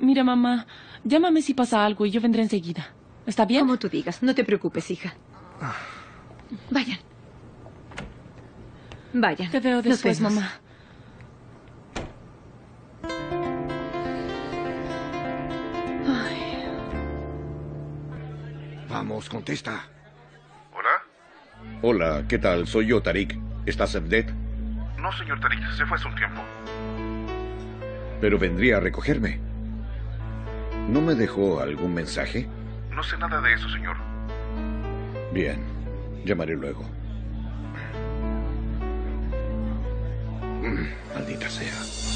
Mira, mamá, llámame si pasa algo y yo vendré enseguida. ¿Está bien? Como tú digas. No te preocupes, hija. Vayan. Vayan. Te veo después, mamá. Vamos, contesta. ¿Hola? Hola, ¿qué tal? Soy yo, Tarik. ¿Estás en Dead? No, señor Tarik, se fue hace un tiempo. Pero vendría a recogerme. ¿No me dejó algún mensaje? No sé nada de eso, señor. Bien, llamaré luego. Maldita sea.